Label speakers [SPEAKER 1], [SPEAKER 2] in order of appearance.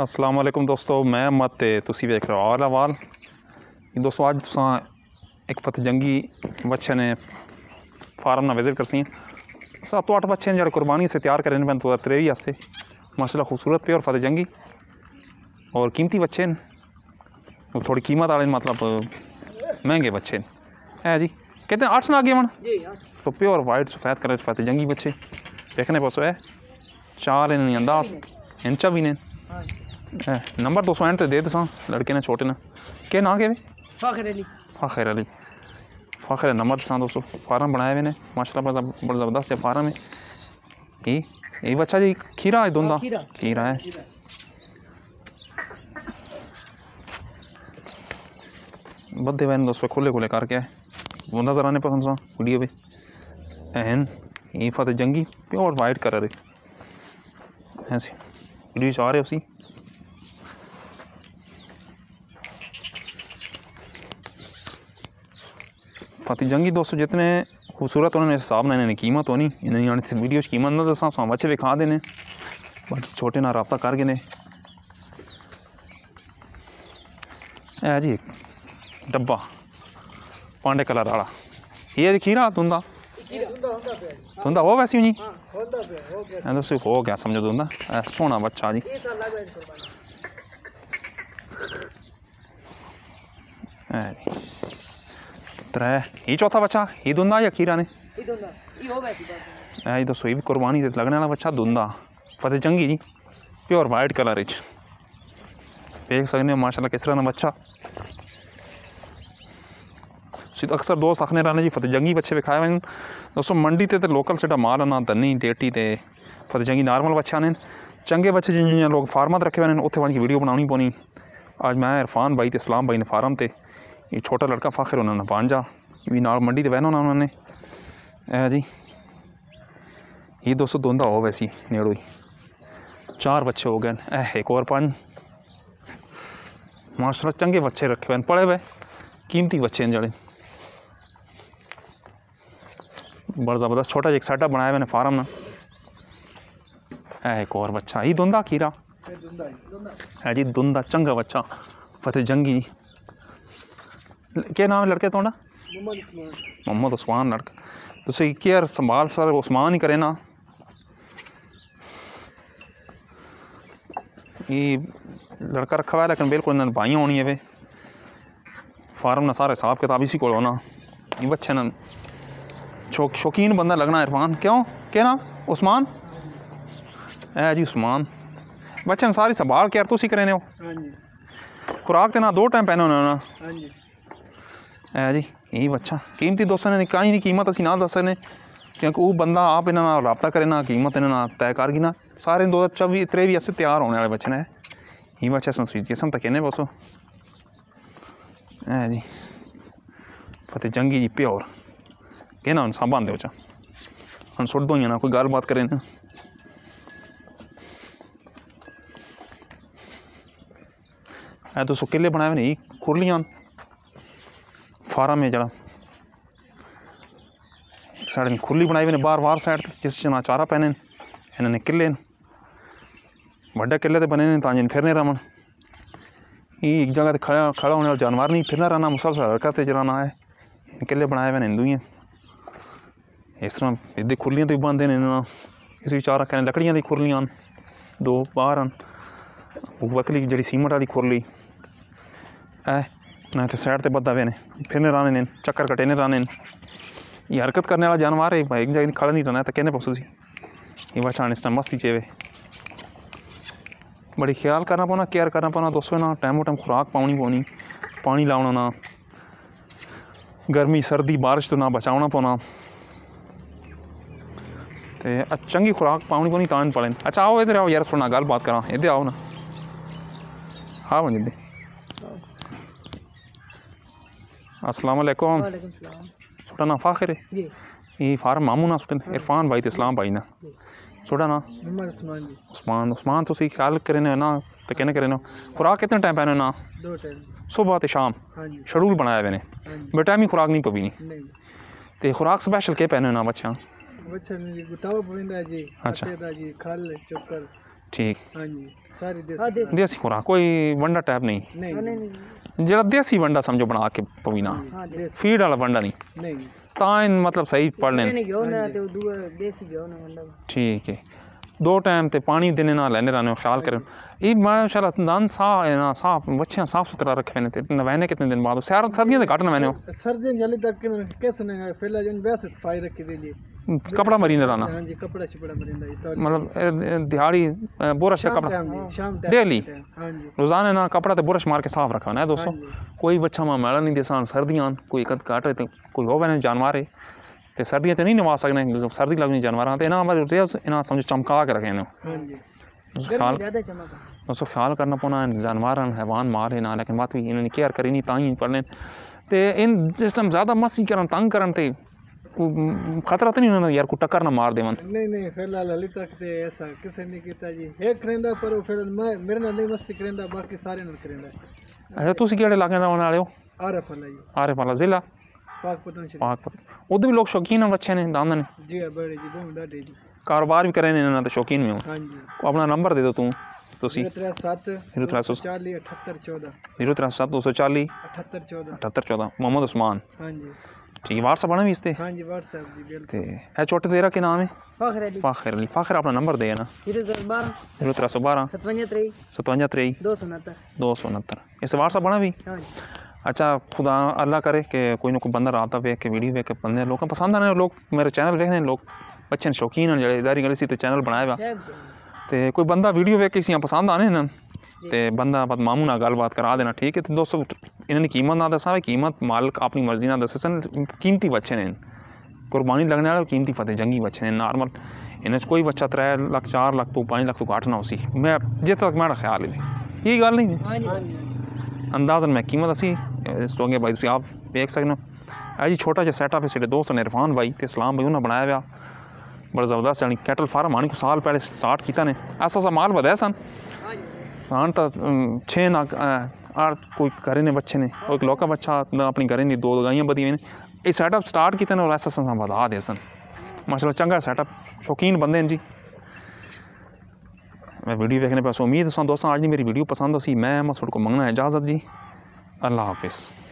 [SPEAKER 1] असलम दोस्तों मैं मत तुम देख रहे हो आल अवाल। दोस्तों अज एक फतेह जंगी बच्चे ने फार्म ना विज़िट कर सी सतों अठ बच्चे ने जो कुर्बानी से तैयार करें मैं त्रेवी आसे माशाल्लाह खूबसूरत प्योर फतेह जंगी और कीमती बच्चे न थोड़ी कीमत आ मतलब महँगे बच्चे है जी कहते हैं अठ ना आगे
[SPEAKER 2] वन
[SPEAKER 1] तो प्योर वाइट सफ़ेद कलर फतेह जंगी बच्चे। देखने पसो है चार इन अंदाज इंचा भी ने। नंबर दो सौ एंड ते दे दसा लड़के ने छोटे ने। के ना के
[SPEAKER 2] फखर अली।
[SPEAKER 1] फाखिर अली। फाखिर नंबर दसां दोस्तों फार्म बनाए हुए ने माशाल्लाह बड़ा ज़बरदस्त है फार्म है। ये ये बच्चा जी खीरा है दोंदा?
[SPEAKER 2] हाँ, खीरा।
[SPEAKER 1] है बद्धे हुए दोस्तों खुले खुले करके आए। वो नज़र आने पसंद सा वीडियो पे एन ये Fateh Jangi pure white colour है। ऐसे वीडियो च आ रहे उसी। फतिजंगी दोस्तों, जितने खूबसूरत होने हिसाब ने इन्हें कीमत होनी, इन्हें यानी वीडियो कीमत ना दसा सौ बच्चे विखा देने। बाकी छोटे ना रबता करके ने जी डब्बा, पांडे कलर आला। ये जी खीरा, तुंदा? तुंदा हो वैसी जी दोस्तों हो गया, समझो तुंदा।
[SPEAKER 2] सोना बच्चा जी। है जी।
[SPEAKER 1] ਇਹ ਦੱਸੋ ਹੋ ਗਿਆ ਸਮਝੋ ਤੁੰਦਾ ਇਹ ਸੋਹਣਾ ਬੱਚਾ ਜੀ
[SPEAKER 2] ये साल लगा इस कुर्बानी
[SPEAKER 1] ਇਹ ਜੀ ਤਰੇ ਇਹ ਚੌਥਾ ਬੱਚਾ ਇਹ ਦੁੰਦਾ ਜਾਂ ਖੀਰਾ ਨੇ
[SPEAKER 2] ये दोनों ये हो वैसी बात
[SPEAKER 1] ਇਹ ਜੀ ਦੱਸੋ ਇਹ ਵੀ ਕੁਰਬਾਨੀ ਤੇ ਲੱਗਣ ਵਾਲਾ ਬੱਚਾ ਦੁੰਦਾ ਫਤਿਹ ਜੰਗੀ ਜੀ ਪਿਓਰ ਵਾਈਟ ਕਲਰ ਵਿੱਚ ਦੇਖ ਸਕਦੇ ਹੋ ਮਾਸ਼ਾਅੱਲਾ ਕਿਸ ਤਰ੍ਹਾਂ ਦਾ ਬੱਚਾ ਸਿੱਧ ਅਕਸਰ ਦੋਸਤ ਆਖਨੇ ਰਹਿੰਦੇ ਜੀ ਫਤਿਹ ਜੰਗੀ ਬੱਚੇ ਵਿਖਾਏ ਹੋਏ ਨੇ ਦੋਸਤੋ ਮੰਡੀ ਤੇ ਤੇ ਲੋਕਲ ਸਿੱਟਾ ਮਾਲ ਨਾ ਦੰਨੀ ਡੇਟੀ ਤੇ ਫਤਿਹ ਜੰਗੀ ਨਾਰਮਲ ਬੱਚਾ ਨੇ ਚੰਗੇ ਬੱਚੇ ਜਿਹੀਆਂ ਜਿਹੀਆਂ ਲੋਕ ਫਾਰਮਾਂ ਤੇ ਰੱਖੇ ਹੋਏ ਨੇ ਉੱਥੇ ਵਾਂਝ ਵੀਡੀਓ ਬਣਾਉਣੀ ਪਉਣੀ ਅੱਜ ਮੈਂ ਇਰਫਾਨ ਬਾਈ ਤੇ ਇਸਲਾਮ ਬਾਈ ਨੇ ਫਾਰਮ ਤੇ ਇਹ ਛੋਟਾ ਲੜਕਾ ਫਾਖਰ ਉਹਨਾਂ ਨੇ ਪਾਂਜਾ ਇਹ ਵੀ ਨਾਲ ਮੰਡੀ ਤੇ ਬਹਿਣਾ ਉਹਨਾਂ ਨੇ ਇਹ ਜੀ ये दोस्तों धुंधा हो वैसी नेड़ो ही चार बच्चे हो गए न। ऐ एक और पाँच माशाल्लाह चंगे बच्चे रखे हुए न पढ़े हुए कीमती बच्चे न जड़े बड़ा ज़बरदस्त छोटा जिहा एक सेटअप बनाया हुए ने फार्म ना ऐ एक और बच्चा ये धुंधा खीरा
[SPEAKER 2] है दोनों दोनों
[SPEAKER 1] है जी धुंधा चंगा बच्चा फतेह जंगी क्या नाम है लड़के तोड़ा?
[SPEAKER 2] मोहम्मद
[SPEAKER 1] उस्मान। लड़का। तो सही केयर संभाल सर उस्मान ही करे ना। ये लड़का रखा हुआ है लेकिन बिल्कुल इन्होंने बाई होनी है वे। फार्म ना सारा हिसाब किताब इसी को ना ये बच्चे ना शौक शौकीन बंदा लगना इरफान। क्यों? क्या नाम? उस्मान? है जी उस्मान। बच्चे ने सारी संभाल केयर तुम करें
[SPEAKER 2] हो
[SPEAKER 1] खुराक तो ना दो टाइम पहने ना ਨਾ
[SPEAKER 2] हाँ जी
[SPEAKER 1] ਹੈ ਜੀ ਇਹ ਬੱਚਾ ਕੀਮਤੀ ਦੋਸਤਾਂ ਨੇ ਕਾਹੀ ਨਹੀਂ ਕੀਮਤ ਅਸੀਂ ਨਾ ਦੱਸ ਸਕਦੇ ਕਿਉਂਕਿ ਉਹ ਬੰਦਾ ਆਪ ਇਹਨਾਂ ਨਾਲ ਰਾਬਤਾ ਕਰੇ ਨਾ ਕੀਮਤ ਇਹਨਾਂ ਨਾਲ ਤੈਅ ਕਰ ਗਈ ਨਾ ਸਾਰੇ ਦੋ ਚੌਵੀ ਤਰੇ ਵੀ ਅਸੀਂ ਤਿਆਰ ਹੋਣੇ ਵਾਲੇ ਬੱਚੇ ਨੇ ਇਹ ਬੱਚਾ ਸੰਸੂਚੀ ਕਿਸਮ ਤੱਕ ਇਹਨੇ ਬਸੋ ਹੈ ਜੀ ਫਤਿਹ ਜੰਗੀ ਜੀ ਪਿਓਰ ਕਿਹਨਾਂ ਨੂੰ ਸਾਂਭਾਂ ਦੇ ਵਿੱਚ ਹੁਣ ਸੁੱਟ ਦੋ ਨਾ ਕੋਈ ਗੱਲਬਾਤ ਕਰੇ ਨਾ ਇਹ ਤੋਂ ਕਿੱਲੇ ਬਣਾਏ ਹੋਏ ਨੇ ਇਹ ਖੁਰਲੀਆਂ फार्म है जरा। एक साइड खुली बनाई हुई बार बार साइड जिस ना चारा पैने इन्होंने किले बड़े किले तो बने ने तां फिरने रमन एक जगह तो खड़ा खड़ा होने वाला जानवर नहीं फिरना रहना, मुसलसल हरकत ना है। किले बनाए हुए हिंदू इस तरह इधर खुरलियाँ तो भी बनते हैं इन्होंने इस विचार रखने लकड़ियाँ की खुरलियाँ दो बाहर वकली जी सीमेंट वाली खुरली है ते तो साइड ते बद्धा पेने फिरने रहने ने, चक्कर कटेने रहने ये हरकत करने वाला जानवर है, भाई, एक जगह खड़ा नहीं तो रहना है तो कहने पसू जी ये बचाने इस टाइम मस्ती चेवे। बड़ी ख्याल करना पौना, केयर करना पौना, दोस्तों, ना टाइमों टाइम खुराक पानी पौनी, पानी लाना ना। गर्मी, सर्दी, बारिश तो ना बचाना पौना। तो चंकी खुराक पानी पौनी तान पड़े। अच्छा आओ इधर आओ, यार सुना गल बात करा। इधर आओ ना। हाँ भाई जी अस्सलाम वालेकुम। छोटा ना फ़ाखिर है? ये फार मामू ना। सुटन हाँ। इरफान भाई ते इस्लाम भाई ना। छोटा ना
[SPEAKER 2] उमर उस्मान जी।
[SPEAKER 1] उस्मान उस्मान तो सी ख्याल करे ना ना? ते केने करे ना? खुराक कितने टाइम पहने ना?
[SPEAKER 2] दो टाइम।
[SPEAKER 1] सुबह ते शाम।
[SPEAKER 2] हाँ जी।
[SPEAKER 1] शेड्यूल बनाया मैंने
[SPEAKER 2] हाँ
[SPEAKER 1] बेटाइमी खुराक नहीं पवी
[SPEAKER 2] नहीं।
[SPEAKER 1] ते खुराक स्पेशल के पेने ना बच्चा?
[SPEAKER 2] बच्चा ने गुतावा पविंदा जी
[SPEAKER 1] अच्छा।
[SPEAKER 2] दादा जी खाल चक्कर आटे दा जी खल चक्कर
[SPEAKER 1] ਠੀਕ
[SPEAKER 2] ਹਾਂਜੀ ਸਾਰੀ
[SPEAKER 3] ਹਾਂ
[SPEAKER 2] ਦੇਸੀ
[SPEAKER 3] ਦੇਸੀ
[SPEAKER 1] ਦੇਸੀ ਖੁਰਾਕ ਕੋਈ ਵੰਡਾ ਟੈਪ ਨਹੀਂ
[SPEAKER 2] ਨਹੀਂ
[SPEAKER 3] ਨਹੀਂ
[SPEAKER 2] ਨਹੀਂ
[SPEAKER 3] ਨਹੀਂ
[SPEAKER 1] ਜਿਹੜਾ ਦੇਸੀ ਵੰਡਾ ਸਮਝੋ ਬਣਾ ਕੇ ਪਵੀਨਾ
[SPEAKER 3] ਹਾਂ ਦੇਸੀ
[SPEAKER 2] ਦੇਸੀ
[SPEAKER 1] ਫੀਡ ਵਾਲਾ ਵੰਡਾ ਨਹੀਂ
[SPEAKER 2] ਨਹੀਂ
[SPEAKER 1] ਤਾਂ ਇਹ ਮਤਲਬ ਸਹੀ ਪੜ ਲੈਣ
[SPEAKER 3] ਨਹੀਂ ਗਿਓ ਨਾ ਤੇ ਉਹ ਦੂਆ ਦੇਸੀ ਗਿਓ ਨਾ ਮਤਲਬ
[SPEAKER 1] ਠੀਕ ਹੈ ਦੋ ਟਾਈਮ ਤੇ ਪਾਣੀ ਦੇਣੇ ਨਾਲ ਲੈਣੇ रहने ख्याल करें ਇਹ ਮਾਸ਼ਾਅੱਲਾ ਦੰਦ ਸਾਫ ਹੈ ਨਾ ਸਾਫ ਬੱਚਿਆਂ ਸਾਫ ਸੁਥਰਾ ਰੱਖੇ ਨੇ ਤੇ ਨਵਾਨੇ ਕਿਤਨੇ ਦਿਨ ਬਾਅਦ ਸਿਆਰ ਸਰਦੀਆਂ ਦੇ ਘੱਟ ਨਵਾਨੇ
[SPEAKER 2] सर्दियों जल्दी तक कैसे नहीं पहले जो वैसे सफाई रखी दी जी
[SPEAKER 1] हम्म, कपड़ा मरीन लाना।
[SPEAKER 2] हाँ जी कपड़ा शपड़ा मरीन
[SPEAKER 1] मतलब दिहाड़ी
[SPEAKER 2] बुरश
[SPEAKER 1] कपड़ा?
[SPEAKER 2] डेली?
[SPEAKER 1] रोज़ाना ना कपड़ा तो बुरश मार के साफ़ रखना
[SPEAKER 2] है दोस्तों।
[SPEAKER 1] कोई बच्चा माँ मैला नहीं देसान सर्दियाँ कोई कद काट रहे कोई होवे ना जानवर है तो सर्दियाँ तो नहीं नवा सकने सर्दी लगनी
[SPEAKER 2] जानवर तो
[SPEAKER 1] इना
[SPEAKER 3] हमारे
[SPEAKER 1] इन्हें
[SPEAKER 3] समझो चमका
[SPEAKER 1] के रखे ख्याल दोस्तों ख्याल करना पौना जानवर हैवान मार है ना लेकिन बात भी इन्होंने केयर करी नहीं ता ही पढ़ने तो इन जिस टाइम ज़्यादा मस्ती करन तंग करन ਖਤਰਾ ਤਾਂ ਨਹੀਂ ਉਹਨਾਂ ਯਾਰ ਕੋਈ ਟੱਕਰ ਨਾ ਮਾਰ ਦੇਵਨ
[SPEAKER 2] ਨਹੀਂ ਨਹੀਂ ਫਿਲਹਾਲ ਹਲੀ ਤੱਕ ਤੇ ਐਸਾ ਕਿਸੇ ਨੇ ਕੀਤਾ ਜੀ। ਇੱਕ ਰਹਿੰਦਾ ਪਰ ਉਹ ਫਿਰ ਮੇਰੇ ਨਾਲ ਨਹੀਂ ਮਸਤੀ ਕਰਦਾ ਬਾਕੀ ਸਾਰੇ ਨਾਲ ਕਰਦਾ।
[SPEAKER 1] ਅੱਛਾ ਤੁਸੀਂ ਕਿਹੜੇ ਇਲਾਕੇ ਦਾ ਆਉਣ ਵਾਲੇ ਹੋ?
[SPEAKER 2] ਆਰਫ
[SPEAKER 1] ਜੀ। ਆਰਫ ਜ਼ਿਲ੍ਹਾ?
[SPEAKER 2] ਪਾਕਪਤਨ ਸ਼ਰੀਫ
[SPEAKER 1] ਪਾਕਪਤਨ। ਉਧਰ ਵੀ ਲੋਕ ਸ਼ੌਕੀਨ ਹਨ ਬੱਚੇ ਨੇ ਦਾਨ ਨੇ
[SPEAKER 2] ਜੀ ਬੜੇ ਜੀ ਦੋਵੇਂ ਡਾਡੇ ਜੀ।
[SPEAKER 1] ਕਾਰੋਬਾਰ ਵੀ ਕਰੇ ਨੇ ਇਹਨਾਂ ਦਾ ਸ਼ੌਕੀਨ ਵੀ ਹਾਂ।
[SPEAKER 2] ਹਾਂਜੀ।
[SPEAKER 1] ਆਪਣਾ ਨੰਬਰ ਦੇ ਦਿਓ ਤੂੰ ਤੁਸੀਂ। 037
[SPEAKER 2] 037 240
[SPEAKER 1] 7814 037 ਮੁਹੰਮਦ ਉਸਮਾਨ।
[SPEAKER 2] ਹਾਂਜੀ। जी
[SPEAKER 1] ਠੀਕ WhatsApp ਬਣਾ ਵੀ ਇਸ ਤੇ
[SPEAKER 2] हाँ जी व्हाट्सएप जी बिल्कुल
[SPEAKER 1] ਤੇ ਇਹ ਛੋਟੇ ਤੇਰਾ ਕੀ ਨਾਮ ਹੈ
[SPEAKER 3] ਫਖਰ ਅਲੀ
[SPEAKER 1] ਫਾਖਰ ਅਲੀ ਫਾਖਰ ਆਪਣਾ ਨੰਬਰ ਦੇ ਨਾ
[SPEAKER 3] 012
[SPEAKER 1] 0312
[SPEAKER 3] 57
[SPEAKER 1] 5723
[SPEAKER 3] 269
[SPEAKER 1] 269 ਇਸ WhatsApp ਬਣਾ ਵੀ
[SPEAKER 3] ਹਾਂ ਜੀ
[SPEAKER 1] ਅੱਛਾ ਖੁਦਾ ਅੱਲਾ ਕਰੇ ਕਿ ਕੋਈ ਨਾ ਕੋਈ ਬੰਦਾ ਰਾਬਤਾ ਵੇਖ ਕੇ ਵੀਡੀਓ ਵੇਖ ਕੇ ਬੰਦੇ ਲੋਕਾਂ ਨੂੰ ਪਸੰਦ ਆਣੇ ਲੋਕ ਮੇਰੇ ਚੈਨਲ ਵੇਖਦੇ ਨੇ ਲੋਕ ਬੱਚੇ ਨੇ ਸ਼ੌਕੀਨ ਹਨ ਜਿਹੜੇ ਜ਼ਾਰੀ ਗੱਲ ਸੀ ਤੇ ਚੈਨਲ ਬਣਾਇਆ ਵਾ
[SPEAKER 3] ਸ਼ਾਇਦ
[SPEAKER 1] ਤੇ ਕੋਈ ਬੰਦਾ ਵੀਡੀਓ ਵੇਖ ਕੇ ਸੀਆਂ ਪਸੰਦ ਆਣੇ ਇਹਨਾਂ ਨੂੰ ਤੇ ਬੰਦਾ ਬਦ ਮਾਮੂ ਨਾਲ ਗੱਲਬਾਤ ਕਰਾ ਦੇਣਾ ਠੀਕ ਹੈ ਤੇ ਦੋਸਤੋ ਇਹਨਾਂ ਦੀ ਕੀਮਤ ਨਾ ਦੱਸਾਂ ਵੀ ਕੀਮਤ ਮਾਲਕ ਆਪਣੀ ਮਰਜ਼ੀ ਨਾਲ ਦੱਸੇ ਸਨ ਕੀਮਤੀ ਬੱਚੇ ਨੇ ਕੁਰਬਾਨੀ ਲੱਗਣ ਵਾਲੇ ਕੀਮਤੀ ਫਤਿਹ ਜੰਗੀ ਬੱਚੇ ਨੇ ਨਾਰਮਲ ਇਹਨਾਂ 'ਚ ਕੋਈ ਬੱਚਾ 3 ਲੱਖ 4 ਲੱਖ ਤੋਂ 5 ਲੱਖ ਤੋਂ ਘੱਟ ਨਾ ਹੋ ਸੀ ਮੈਂ ਜਿੱਥੇ ਤੱਕ ਮੇਰਾ ਖਿਆਲ ਹੈ ਇਹ ਗੱਲ ਨਹੀਂ
[SPEAKER 3] ਹਾਂ ਜੀ
[SPEAKER 2] हाँ जी
[SPEAKER 1] ਅੰਦਾਜ਼ਨ ਮੈਂ ਕੀਮਤ ਅਸੀਂ ਇਸ ਤੋਂ ਅੱਗੇ ਬਾਈ ਤੁਸੀਂ ਆਪ ਵੇਖ ਸਕਦੇ ਹੋ ਇਹ ਜੀ ਛੋਟਾ ਜਿਹਾ ਸੈਟਅਪ ਹੈ ਸਾਡੇ ਦੋਸਤ ਨੇ ਇਰਫਾਨ ਬਾਈ ਤੇ ਇਸਲਾਮ ਬਾਈ ਉਹਨਾਂ ਬਣਾਇਆ ਹੋਇਆ ਬੜਾ ਜ਼ਬਰਦਸਤ बड़ा ज़बरदस्त, यानी कैटल फार्म आने को साल पहले स्टार्ट किया ने। ऐसा
[SPEAKER 3] सा माल
[SPEAKER 1] बधाया सन? आने त छे ना हर कोई घरे ने बच्चे ने और लौका बच्चा अपनी घरे ने, दो गाइयाँ बधी हुई ने। सैटअप स्टार्ट कीते ने और ऐसा सा बधा दे सन। माशा चंगा सैटअप शौकीन बंदे हैं जी। मैं वीडियो देखने पास उम्मीद दोस्तों, आज नहीं मेरी वीडियो पसंद उसी मैं मसूर को मंगना इजाज़त जी। अल्लाह हाफिज़।